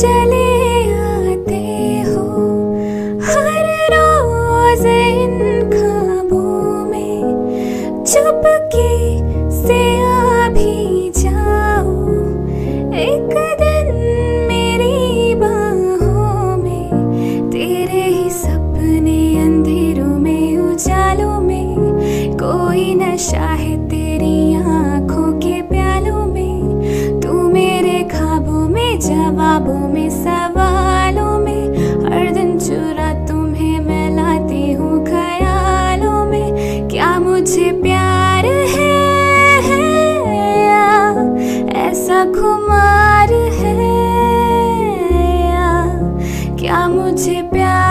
चले आते हो, हर रोज इन खाबों में। चुपके से आ भी जाओ, एक दिन मेरी बाहों में, तेरे ही सपने अंधेरों में, उजालों में, कोई नशा है तेरी आँखों के प्यालों में। तू मेरे खाबों में, जवाबों कुमार है। या क्या मुझे प्यार